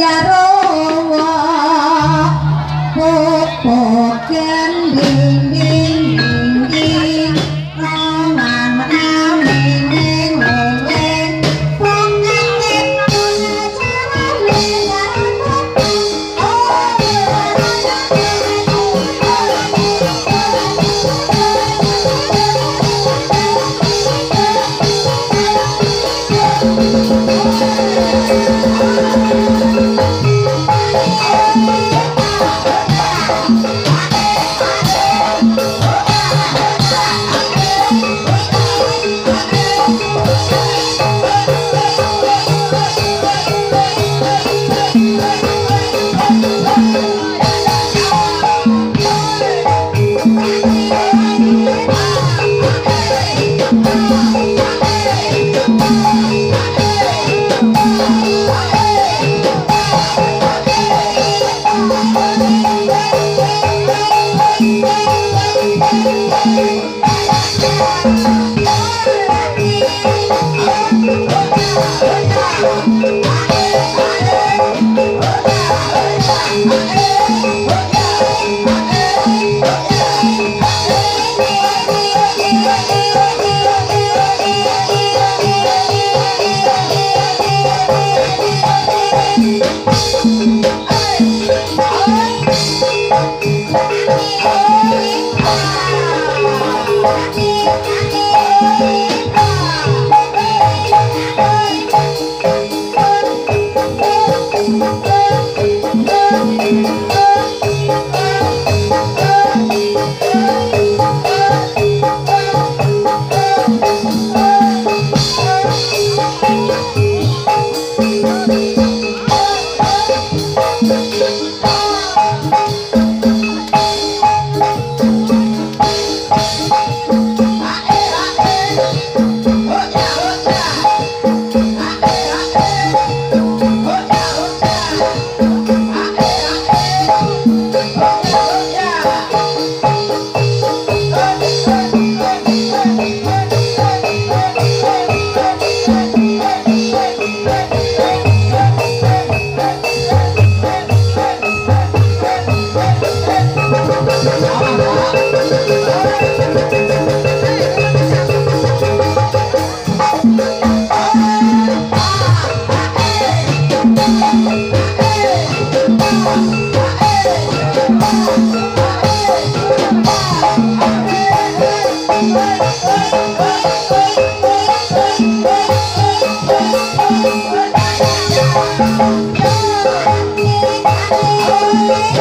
ya Yarowa, Pokemon.